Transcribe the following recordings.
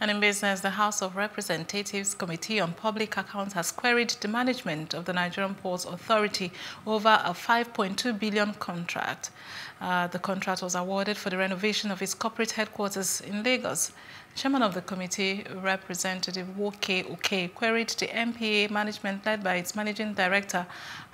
And in business, the House of Representatives Committee on Public Accounts has queried the management of the Nigerian Ports Authority over a 5.2 billion contract. Uh, the contract was awarded for the renovation of its corporate headquarters in Lagos. Chairman of the committee, Representative Wole Oke, queried the NPA management led by its managing director,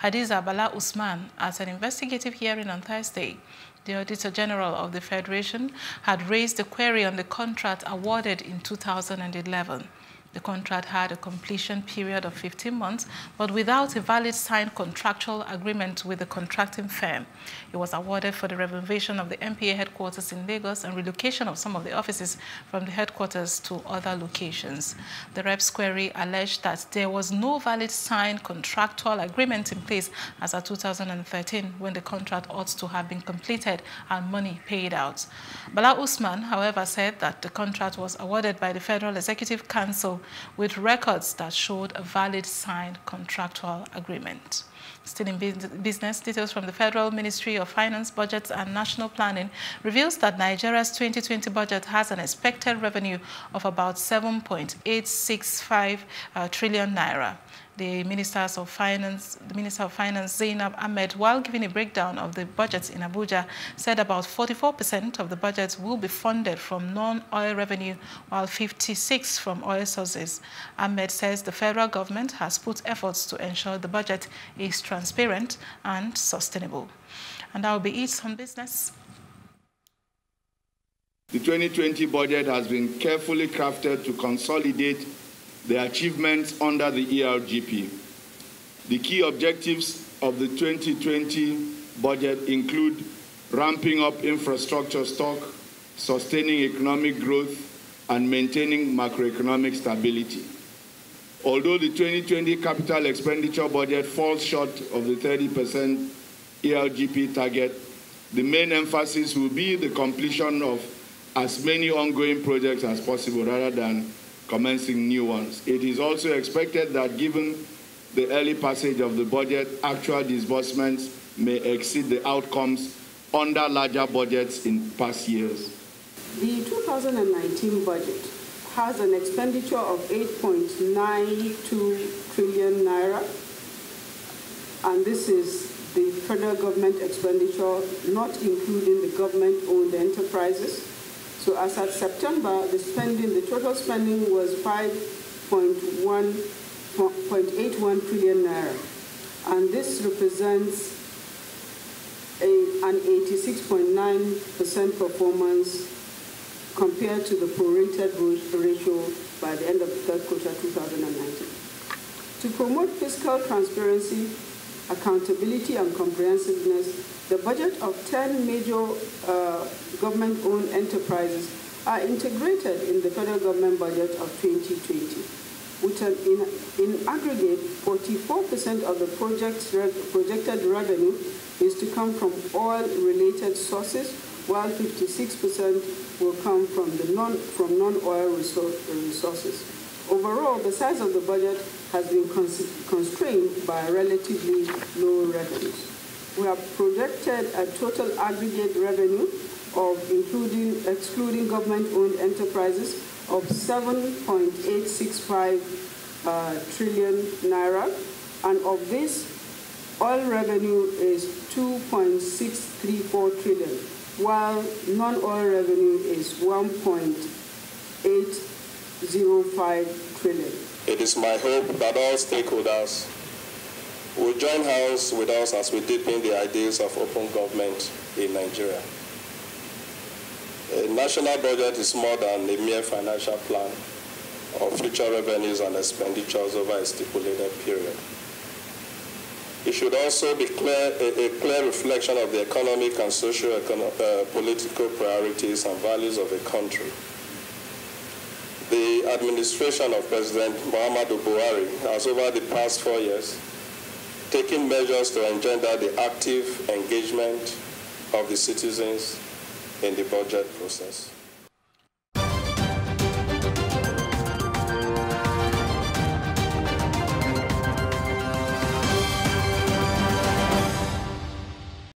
Hadiza Bala Usman, at an investigative hearing on Thursday. The Auditor General of the Federation had raised a query on the contract awarded in 2011. The contract had a completion period of 15 months, but without a valid signed contractual agreement with the contracting firm. It was awarded for the renovation of the NPA headquarters in Lagos and relocation of some of the offices from the headquarters to other locations. The rep's query alleged that there was no valid signed contractual agreement in place as of 2013 when the contract ought to have been completed and money paid out. Bala Usman, however, said that the contract was awarded by the Federal Executive Council with records that showed a valid signed contractual agreement. Still in business, details from the Federal Ministry of Finance, Budgets and National Planning reveals that Nigeria's 2020 budget has an expected revenue of about 7.865 uh, trillion naira the Ministers of Finance, the Minister of Finance Zainab Ahmed, while giving a breakdown of the budgets in Abuja, said about 44% of the budgets will be funded from non-oil revenue, while 56 from oil sources. Ahmed says the federal government has put efforts to ensure the budget is transparent and sustainable. And that will be it on business. The 2020 budget has been carefully crafted to consolidate the achievements under the ERGP. The key objectives of the 2020 budget include ramping up infrastructure stock, sustaining economic growth, and maintaining macroeconomic stability. Although the 2020 capital expenditure budget falls short of the 30% ERGP target, the main emphasis will be the completion of as many ongoing projects as possible rather than commencing new ones. It is also expected that given the early passage of the budget, actual disbursements may exceed the outcomes under larger budgets in past years. The 2019 budget has an expenditure of 8.92 trillion naira, and this is the federal government expenditure, not including the government-owned enterprises. So as at September, the spending, the total spending was 5.81 trillion naira. And this represents a, an 86.9% performance compared to the prorated ratio by the end of the third quarter 2019. To promote fiscal transparency, accountability, and comprehensiveness, the budget of 10 major uh, government-owned enterprises are integrated in the federal government budget of 2020. which in, in aggregate, 44% of the project's projected revenue is to come from oil-related sources, while 56% will come from the non from non-oil resources. Overall, the size of the budget has been constrained by relatively low revenues we have projected a total aggregate revenue of including excluding government-owned enterprises of 7.865 uh, trillion naira, and of this, oil revenue is 2.634 trillion, while non-oil revenue is 1.805 trillion. It is my hope that all stakeholders will join hands with us as we deepen the ideals of open government in Nigeria. A national budget is more than a mere financial plan of future revenues and expenditures over a stipulated period. It should also be clear, a, a clear reflection of the economic and social uh, political priorities and values of a country. The administration of President Muhammadu Buhari has over the past four years taking measures to engender the active engagement of the citizens in the budget process.